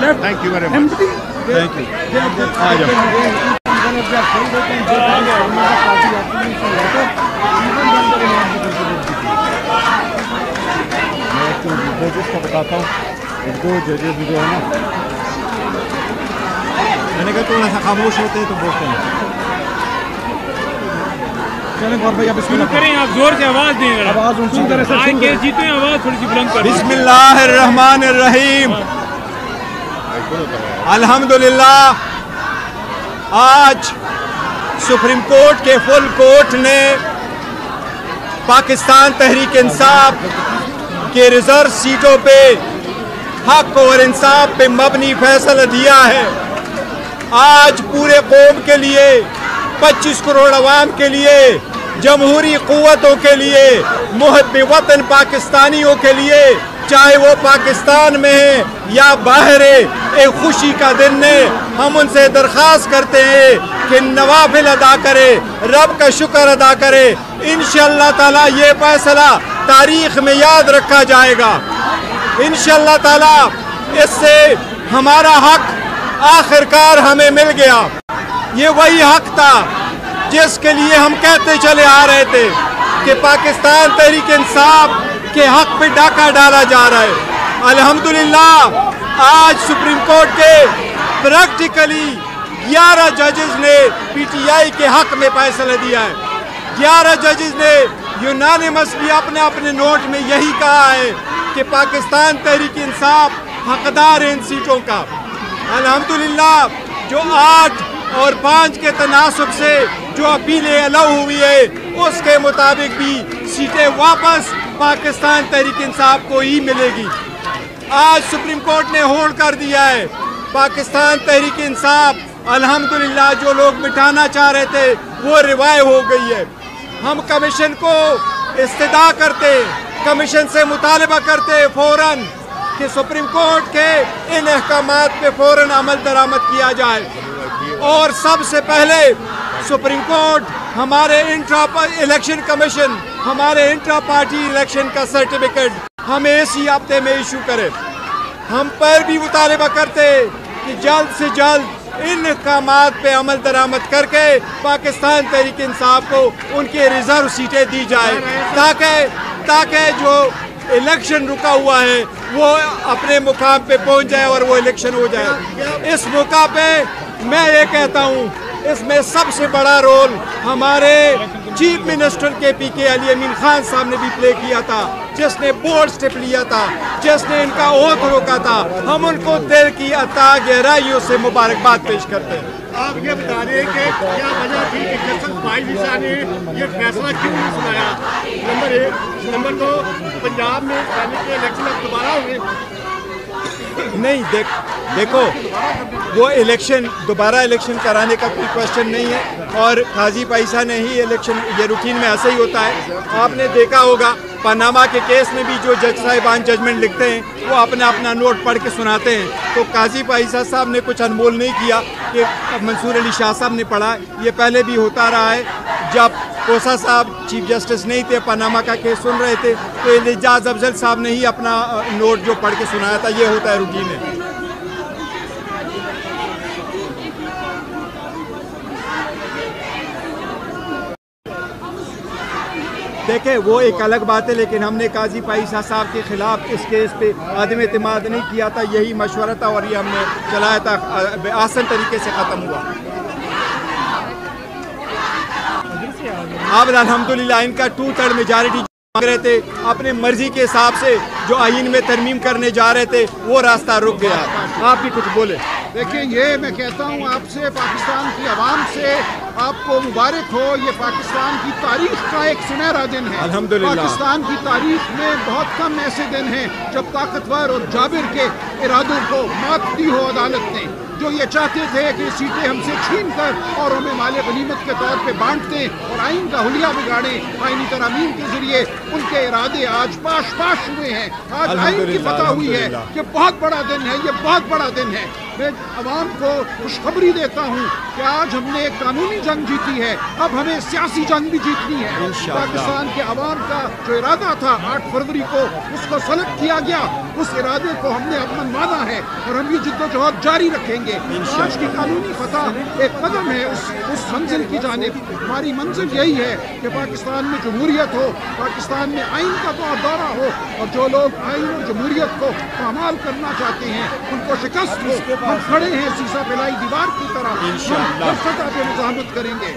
Left thank you very much thank you आ जाओ मैं तो जजेस को बताता हूँ दो जजेस जो है ना मैंने कहा तुम ऐसा खामोश होते हैं तो बोलते हैं चलें गौर भाई आप शुरू करें आप ज़ोर से आवाज़ दें आवाज़ उनकी तरह से जीते आवाज़ थोड़ी सी बुलंद करें बिस्मिल्लाह रहमान रहीम अल्हम्दुलिल्लाह, आज सुप्रीम कोर्ट के फुल कोर्ट ने पाकिस्तान तहरीक इंसाफ के रिज़र्व सीटों पे, हक और इंसाफ पे मबनी फैसला दिया है। आज पूरे कौम के लिए 25 करोड़ अवाम के लिए, जमहूरी क़ुवतों के लिए मुहब वतन पाकिस्तानियों के लिए चाहे वो पाकिस्तान में है या बाहर है, एक खुशी का दिन है। हम उनसे दरख्वास्त करते हैं कि नवाफिल अदा करे, रब का शुक्र अदा करे। इन ताला ये फैसला तारीख में याद रखा जाएगा। इन ताला इससे हमारा हक आखिरकार हमें मिल गया। ये वही हक था जिसके लिए हम कहते चले आ रहे थे कि पाकिस्तान तहरीक इंसाफ के हक पे डाका डाला जा रहा है। अल्हम्दुलिल्लाह, आज सुप्रीम कोर्ट के प्रैक्टिकली 11 जजेस ने पीटीआई के हक में फैसला दिया है। 11 जजेस ने यूनानिमसली अपने अपने नोट में यही कहा है कि पाकिस्तान तहरीक इंसाफ हकदार है इन सीटों का। अल्हम्दुलिल्लाह, जो आठ और पाँच के तनासब से जो अपीलें अलाउ हुई है उसके मुताबिक भी सीटें वापस पाकिस्तान तहरीक इंसाफ को ही मिलेगी। आज सुप्रीम कोर्ट ने होल्ड कर दिया है। पाकिस्तान तहरीक इंसाफ, अल्हम्दुलिल्लाह, जो लोग मिटाना चाह रहे थे, वो रिवाय हो गई है। हम कमीशन को इस्तदा करते, कमीशन से मुतालबा करते फ़ौरन कि सुप्रीम कोर्ट के इन अहकाम पे फ़ौरन अमल दरामद किया जाए। और सबसे पहले सुप्रीम कोर्ट हमारे इंट्रा इलेक्शन कमीशन हमारे इंट्रा पार्टी इलेक्शन का सर्टिफिकेट हमें इसी हफ़्ते में इशू करे। हम पर भी मुतालबा करते कि जल्द से जल्द इन अहकाम पे अमल दरामद करके पाकिस्तान तहरीक इंसाफ को उनके रिज़र्व सीटें दी जाए, ताकि ताकि जो इलेक्शन रुका हुआ है, वो अपने मुकाम पे पहुँच जाए और वो इलेक्शन हो जाए। इस मौका पे मैं ये कहता हूँ इसमें सबसे बड़ा रोल हमारे चीफ मिनिस्टर के पी के अली अमीन खान साहब ने भी प्ले किया था, जिसने बोर्ड स्टेप लिया था, जिसने इनका ओथ रोका था। हम उनको दिल की अता गहराइयों से मुबारकबाद पेश करते हैं। आप ये बता दें कि क्या वजह थी कि जस्टिस शाह ने ये फैसला क्यों नहीं सुनाया? नंबर एक, नंबर दो, पंजाब में पहले के इलेक्शन अब दोबारा हुए नहीं, देख, देखो, वो इलेक्शन दोबारा इलेक्शन कराने का कोई क्वेश्चन नहीं है और काजी पैसा ने ही इलेक्शन ये रूटीन में ऐसा ही होता है। आपने देखा होगा पनामा के केस में भी जो जज साहिबान जजमेंट लिखते हैं, वो अपना अपना नोट पढ़ के सुनाते हैं। तो काजी पाइसा साहब ने कुछ अनमोल नहीं किया कि मंसूर अली शाह साहब ने पढ़ा ये पहले भी होता रहा है, जब कोसा साहब चीफ जस्टिस नहीं थे, पनामा का केस सुन रहे थे तो एजाज अफजल साहब ने ही अपना नोट जो पढ़ के सुनाया था, ये होता है रूटीन है देखे, वो एक अलग बात है, लेकिन हमने काजी पाइसा साहब के खिलाफ इस केस पे आदम अतमाद नहीं किया था, यही मशवरा था और ये हमने चलाया था आसान तरीके से ख़त्म हुआ। अब अल्हम्दुलिल्लाह इनका टू थर्ड मेजारिटी मांग रहे थे अपने मर्ज़ी के हिसाब से जो आइन में तरमीम करने जा रहे थे वो रास्ता रुक गया। आप भी कुछ बोले। देखिए ये मैं कहता हूँ आपसे पाकिस्तान की आवाम से आपको मुबारक हो। ये पाकिस्तान की तारीख का एक सुनहरा दिन है। पाकिस्तान की तारीख में बहुत कम ऐसे दिन हैं जब ताकतवर और जाबिर के इरादों को मात दी हो अदालत ने। जो ये चाहते थे कि सीटें हमसे छीन कर और हमें माल गनीमत के तौर पे बांट दें और आइन का हुलिया बिगाड़ें आइनी तरामीम के ज़रिए उनके इरादे आज पाश पाश हुए हैं। आज आइन की फतह हुई है। ये बहुत बड़ा दिन है ये बहुत बड़ा दिन है। मैं अवाम को खुशखबरी देता हूँ कि आज हमने एक कानूनी जंग जीती है अब हमें सियासी जंग भी जीतनी है। पाकिस्तान के अवाम का जो इरादा था आठ फरवरी को उसको सलग किया गया। उस इरादे को हमने अब मनवाना है और हम ये जिद्दोजहद जारी रखेंगे। आज की कानूनी फतह एक कदम है उस उस मंजिल की जानिब। हमारी मंजिल यही है कि पाकिस्तान में जमहूरियत हो पाकिस्तान में आइन का तो दौरा हो और जो लोग आइन और जमहूरियत को पामाल करना चाहते हैं उनको शिकस्त हो। हम खड़े हैं सीसा फैलाई दीवार की तरह। हम सतह पे मुजाहमत करेंगे।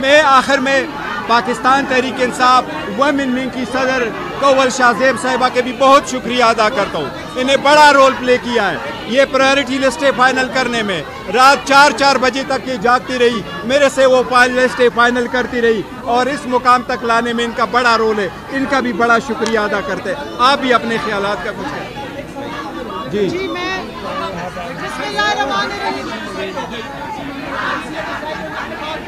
मैं आखिर में पाकिस्तान तहरीक इंसाफ वमिन विंग की सदर कौवल शाहजेब साहिबा के भी बहुत शुक्रिया अदा करता हूँ। इन्हें बड़ा रोल प्ले किया है। ये प्रायोरिटी लिस्टें फाइनल करने में। रात चार चार बजे तक ये जागती रही। मेरे से वो लिस्टें फाइनल करती रही। और इस मुकाम तक लाने में इनका बड़ा रोल है। इनका भी बड़ा शुक्रिया अदा करते हैं। आप भी अपने ख्याल का कुछ कहें। जी। जी मैं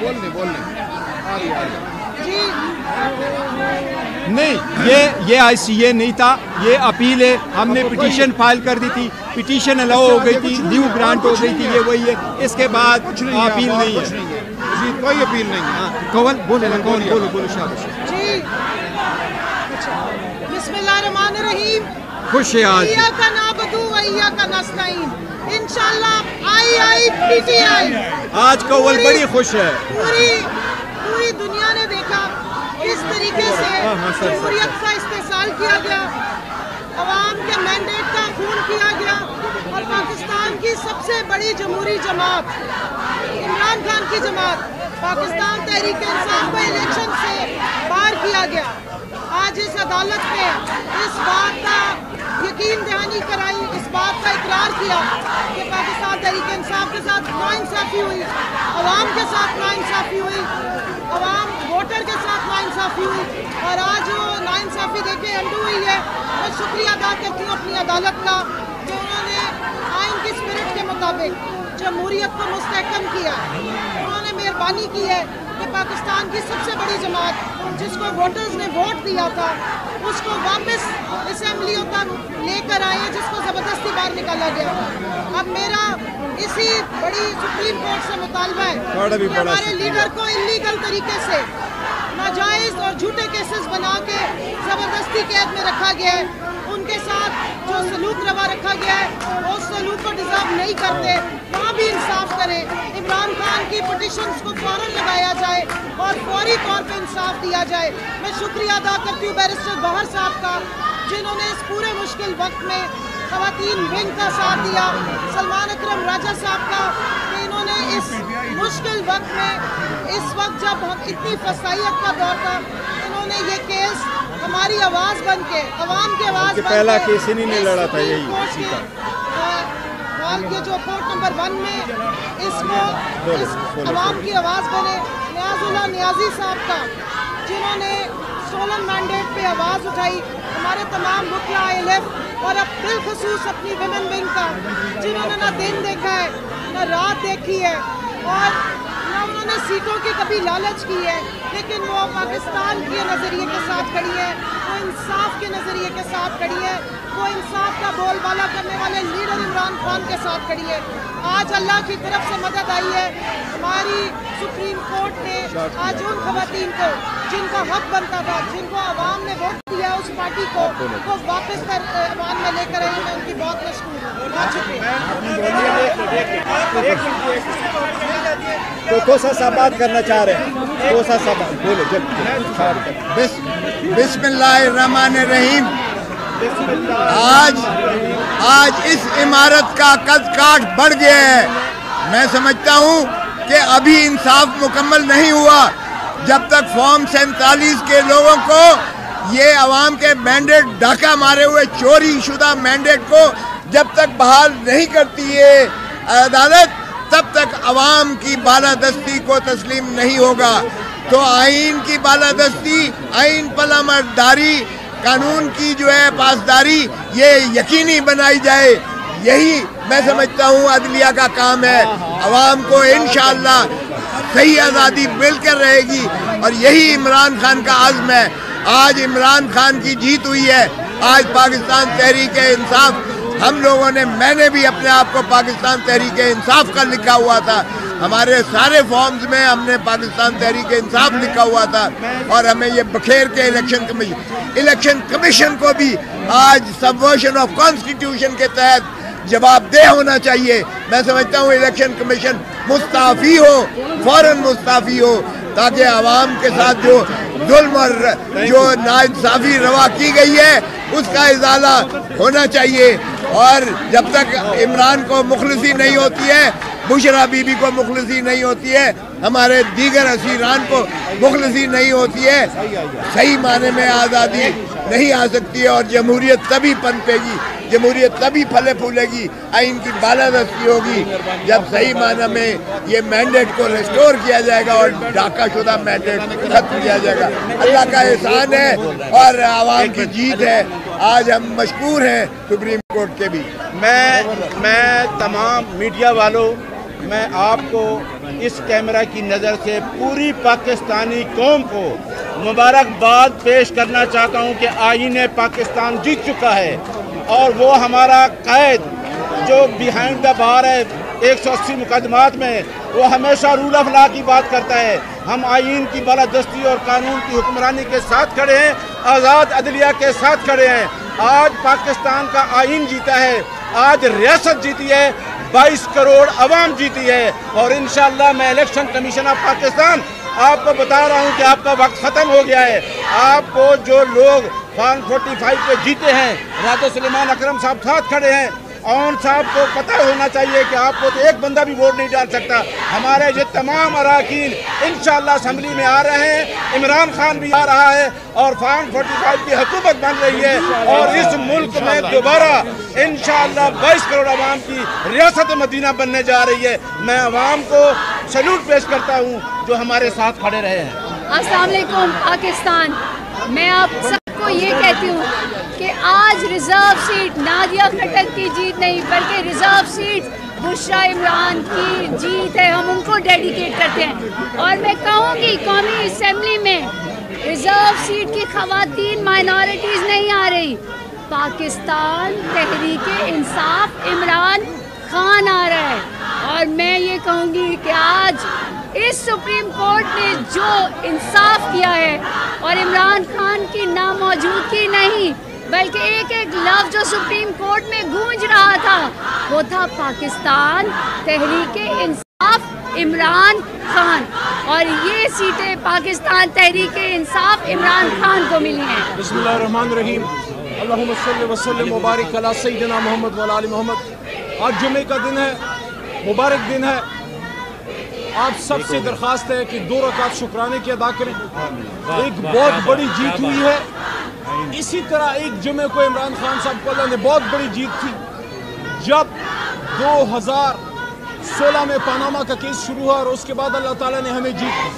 बोलने बोलने आ रही आ रही जी नहीं ये ये आईसीए नहीं था ये अपील है हमने पिटीशन फ़ाइल कर दी थी पिटीशन अलाउ हो गई थी न्यू ग्रांट हो गई थी ये वही है इसके बाद कुछ नहीं अपील नहीं है। जी कोई अपील नहीं है कवल बोले ना कवल बोलो बोलो शाबाश। खुश है आज। आज कवल बड़ी खुश है। पूरी पूरी दुनिया ने देखा किस तरीके से हाँ, हाँ, जमहूरियत का इस्तेसाल किया गया आवाम के मैंडेट का खून किया गया और पाकिस्तान की सबसे बड़ी जमहूरी जमात इमरान खान की जमात पाकिस्तान तहरीक इंसाफ को इलेक्शन से बाहर किया गया। आज इस अदालत ने इस बात का यकीन दहानी कराई इस बात का इकरार किया कि पाकिस्तान तहरीक इंसाफ के साथ नाइंसाफ़ी हुई अवाम के साथ नाइंसाफ़ी हुई। अवाम वोटर के साथ नाइंसाफ़ी हुई और आज वो नाइंसाफ़ी देखे अंडू हुई है। मैं शुक्रिया अदा करती हूँ अपनी अदालत का कि उन्होंने आइन की स्पिरिट के मुताबिक जमहूरियत को मुस्तकम किया उन्होंने मेहरबानी की है कि पाकिस्तान की सबसे बड़ी जमात, जिसको वोटर्स ने वोट दिया था, उसको वापस असम्बलियों तक लेकर आए, जिसको ज़बरदस्ती बाहर निकाला गया अब मेरा इसी बड़ी सुप्रीम कोर्ट से मुतालबा है कि हमारे लीडर को इलीगल तरीके से नाजायज़ और झूठे केसेस बना के ज़बरदस्ती कैद में रखा गया है। उनके साथ जो सलूक रवा रखा गया है वो सलूक को डिजर्व नहीं करते। वहाँ भी इंसाफ करें। इमरान खान की पटिशन को फ़ौरन लगाया जाए और फौरी तौर पर इंसाफ दिया जाए। मैं शुक्रिया अदा करती हूँ बैरिस्टर बहर साहब का जिन्होंने इस पूरे मुश्किल वक्त में खवातीन विंग का साथ दिया। सलमान अक्रम राजा साहब का। इन्होंने इस मुश्किल वक्त में इस वक्त जब हम इतनी फसाइयत का दौर था इन्होंने ये केस हमारी आवाज़ बन के अवाम की आवाज़ पहला केस इन्हीं ने लड़ा था, यही, हाल के जो कोर्ट नंबर वन में इसको इस अवाम की आवाज़ बने न्याजुल्ला न्याजी साहब का जिन्होंने स्टोलन मैंडेट पे आवाज़ उठाई। हमारे तमाम मुखिया एफ़ और अब बिलखसूस अपनी विमेन विंग का, जिन्होंने ना दिन देखा है, ना रात देखी है, और ना उन्होंने सीटों की कभी लालच की है, लेकिन वो पाकिस्तान के नज़रिए के साथ खड़ी है। इंसाफ के नज़रिए के साथ खड़ी है। वो इंसाफ का बोलबाला करने वाले लीडर इमरान खान के साथ खड़ी है। आज अल्लाह की तरफ़ से मदद आई है। हमारी सुप्रीम कोर्ट ने आज उन खवतान को जिनका हक बनता था जिनको आवाम ने वोट दिया उस पार्टी को वो वापस कर अवाम में लेकर आई मैं उनकी बहुत मशहूर हूँ। बहुत शुक्रिया। तो कोसा सा बात करना चाह रहे हैं। कोसा सा बात बोलो जब बिस, बिस्मिल्लाहिर्रहमानिर्रहीम आज आज इस इमारत का कद काठ बढ़ गया है। मैं समझता हूँ कि अभी इंसाफ मुकम्मल नहीं हुआ जब तक फॉर्म सैंतालीस के लोगों को ये आवाम के मैंडेट डाका मारे हुए चोरी शुदा मैंडेट को जब तक बहाल नहीं करती है अदालत तब तक आवाम की बालादस्ती को तस्लीम नहीं होगा। तो आइन की बालादस्ती आइन पलामदारी कानून की जो है पासदारी, ये यकीनी बनाई जाए, यही मैं समझता हूँ अदलिया का काम है। आवाम को इन सही आज़ादी मिलकर रहेगी और यही इमरान खान का आज़म है। आज इमरान खान की जीत हुई है। आज पाकिस्तान तहरीक इंसाफ, हम लोगों ने, मैंने भी अपने आप को पाकिस्तान तहरीक इंसाफ का लिखा हुआ था। हमारे सारे फॉर्म्स में हमने पाकिस्तान तहरीक इंसाफ लिखा हुआ था और हमें ये बखेर के इलेक्शन कमीशन इलेक्शन कमीशन को भी आज सबवर्शन ऑफ़ कॉन्स्टिट्यूशन के तहत जवाबदेह होना चाहिए। मैं समझता हूँ इलेक्शन कमीशन मुस्ताफ़ी हो, फ़ौरन मुस्ताफ़ी हो, ताकि आवाम के साथ जो जुल्म और जो नाइंसाफ़ी रवा की गई है, उसका इजाला होना चाहिए। और जब तक इमरान को मुखलसी नहीं होती है बुशरा बीबी को मुखलसी नहीं होती है। हमारे दीगर असीरान को मुखलसी नहीं होती है। सही माने में आज़ादी नहीं आ सकती है और जमहूरियत तभी पनपेगी, जमहूरियत तभी फले फूलेगी आइन की बालादस्ती होगी जब सही माना में ये मैंडेट को रिस्टोर किया जाएगा और डाका शुदा मैंडेट खत्म किया जाएगा। अल्लाह का एहसान है और आवाम की जीत है। आज हम मशहूर हैं सुप्रीम कोर्ट के भी। मैं मैं तमाम मीडिया वालों मैं आपको इस कैमरा की नज़र से पूरी पाकिस्तानी कौम को मुबारकबाद पेश करना चाहता हूँ कि आइन पाकिस्तान जीत चुका है और वो हमारा कैद जो बिहाइंड द बार है, एक सौ अस्सी मुकदमात में, वो हमेशा रूल ऑफ़ लॉ की बात करता है। हम आइन की बालादस्ती और कानून की हुक्मरानी के साथ खड़े हैं, आज़ाद अदलिया के साथ खड़े हैं। आज पाकिस्तान का आइन जीता है, आज रियासत जीती है 22 करोड़ अवाम जीती है और इन मैं इलेक्शन कमीशन ऑफ़ पाकिस्तान आपको बता रहा हूँ कि आपका वक्त ख़त्म हो गया है। आपको जो लोग फॉर्म 45 पे जीते हैं राजो सलेमान अकरम साहब साथ खड़े हैं और साहब को पता होना चाहिए कि आपको तो एक बंदा भी वोट नहीं डाल सकता। हमारे ये तमाम अरकान इन असम्बली में आ रहे हैं इमरान खान भी आ रहा है और फार्म फोर्टी फाइव की हुकूमत बन रही है और इस मुल्क में दोबारा इन बाईस करोड़ आवाम की रियासत मदीना बनने जा रही है। मैं आवाम को सल्यूट पेश करता हूँ जो हमारे साथ खड़े रहे हैं। असलकुम पाकिस्तान। मैं आप सबको ये कहती हूँ कि आज रिज़र्व सीट नादिया खटक की जीत नहीं, बल्कि रिज़र्व सीट बुशरा इमरान की जीत है। हम उनको डेडिकेट करते हैं। और मैं कहूँगी, कौमी असम्बली में रिज़र्व सीट की खातन माइनॉरिटीज़ नहीं आ रही। पाकिस्तान तहरीक इंसाफ इमरान खान आ रहा है। और मैं ये कहूँगी कि आज इस सुप्रीम कोर्ट ने जो इंसाफ किया है, और इमरान खान की नामौजूदगी नहीं बल्कि एक एक लफ्ज जो सुप्रीम कोर्ट में गूंज रहा था, वो था पाकिस्तान, तहरीक इंसाफ, इमरान खान। और ये सीटें पाकिस्तान तहरीक इंसाफ, इमरान खान को मिली हैं। रहीम मुबारक मोहम्मद मोहम्मद। आज जुमे का दिन है, मुबारक दिन है। आप सबसे दरख्वास्त है कि दो रकात शुक्राने की अदा करें। एक बहुत बड़ी जीत हुई है। इसी तरह एक जुमे को इमरान खान साहब को अल्लाह ने बहुत बड़ी जीत थी। जब 2016 में पानामा का केस शुरू हुआ और उसके बाद अल्लाह ताला ने हमें जीत दी।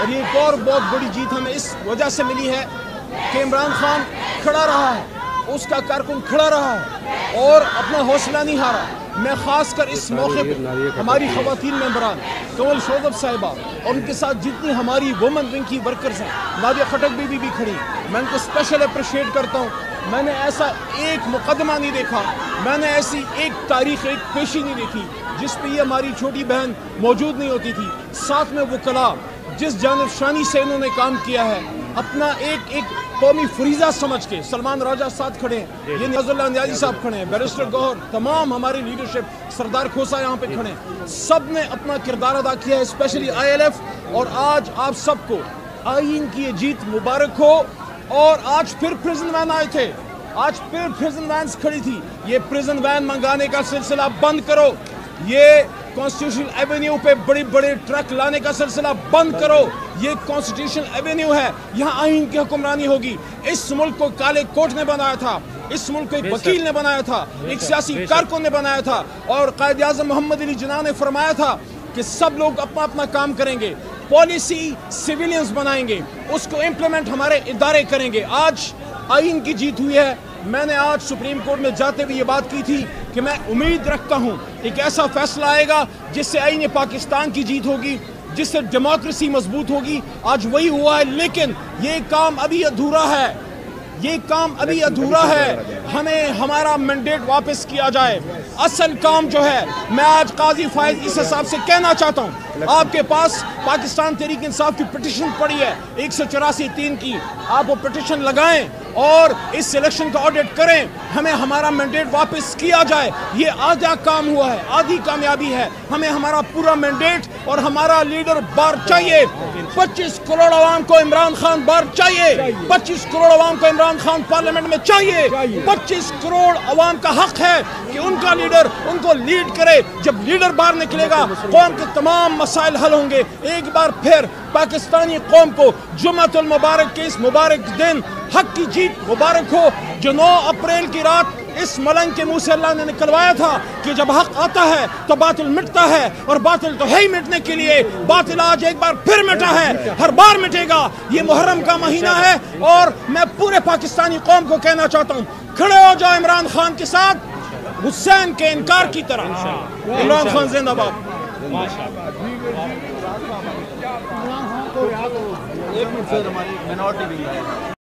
और ये एक और बहुत बड़ी जीत हमें इस वजह से मिली है कि इमरान खान खड़ा रहा है। उसका कारकुन खड़ा रहा है और अपना हौसला नहीं हारा। मैं खास कर इस मौके पर हमारी खातन मेम्बरान कंवल शोजब साहिबा और उनके साथ जितनी हमारी वुमन विंग की वर्कर्स हैं, नादिया खटक बीबी भी खड़ी। मैं उनको स्पेशल अप्रिशिएट करता हूँ। मैंने ऐसा एक मुकदमा नहीं देखा। मैंने ऐसी एक तारीख, एक पेशी नहीं देखी, जिस पे ये हमारी छोटी बहन मौजूद नहीं होती थी। साथ में वो कला जिस जानबशानी से इन्होंने काम किया है अपना एक एक कौमी फरीजा समझ के सलमान राजा साथ खड़े हैं। ये नियाजुल्ला न्याजी साहब खड़े हैं बैरिस्टर गौहर तमाम हमारी लीडरशिप सरदार खोसा यहाँ पे खड़े हैं। सबने अपना किरदार अदा किया है स्पेशली आईएलएफ और आज आप सबको आइन की ये जीत मुबारक हो। और आज फिर प्रिजन वैन आए थे। आज फिर प्रिजन वैन खड़ी थी। ये प्रिजन वैन मंगाने का सिलसिला बंद करो। ये कॉन्स्टिट्यूशन एवेन्यू पे बड़े बड़े ट्रक लाने का सिलसिला बंद करो। ये कॉन्स्टिट्यूशन एवेन्यू है। यहाँ आइन की हुक्मरानी होगी। इस मुल्क को काले कोट ने बनाया था। इस मुल्क को एक वकील ने बनाया था। एक सियासी कारकुन ने बनाया था। और कायद आज़म मोहम्मद अली जना ने फरमाया था कि सब लोग अपना अपना काम करेंगे। पॉलिसी सिविलियंस बनाएँगे। उसको इम्प्लीमेंट हमारे इदारे करेंगे। आज आइन की जीत हुई है। मैंने आज सुप्रीम कोर्ट में जाते हुए ये बात की थी कि मैं उम्मीद रखता हूँ एक ऐसा फैसला आएगा जिससे आइन पाकिस्तान की जीत होगी। जिससे डेमोक्रेसी मज़बूत होगी आज वही हुआ है लेकिन ये काम अभी अधूरा है। ये काम अभी अधूरा है। हमें हमारा मैंडेट वापस किया जाए। असल काम जो है, मैं आज काजी फायज इस हिसाब से कहना चाहता हूँ, आपके पास पाकिस्तान तहरीक इंसाफ की पिटिशन पड़ी है, एक सौ चौरासी तीन की। आप वो पिटिशन लगाएँ और इस सिलेक्शन का ऑडिट करें। हमें हमारा मैंडेट वापस किया जाए। ये आधा काम हुआ है, आधी कामयाबी है। हमें हमारा पूरा मैंडेट और हमारा लीडर बार चाहिए। 25 करोड़ आवाम को इमरान खान बार चाहिए। 25 करोड़ आवाम को इमरान खान पार्लियामेंट में चाहिए। 25 करोड़ अवाम का हक है कि उनका लीडर उनको लीड करे। जब लीडर बाहर निकलेगा, कौम के तमाम मसाइल हल होंगे। एक बार फिर पाकिस्तानी कौम को जुम्मतुल मुबारक के इस मुबारक दिन, हक की जीत मुबारक हो, जो 9 अप्रैल की रात इस मलंग के मुँह से अल्लाह ने निकलवाया था कि जब हक आता है तो बातिल मिटता है, और बातिल तो है ही मिटने के लिए। बातिल आज एक बार फिर मिटा है, हर बार मिटेगा। ये मुहर्रम का महीना है, और मैं पूरे पाकिस्तानी कौम को कहना चाहता हूँ खड़े हो जाओ इमरान खान के साथ। हुसैन के इनकार की तरह। इमरान खान जिंदाबाद। एक मिनट सर हमारी मिनोरिटी भी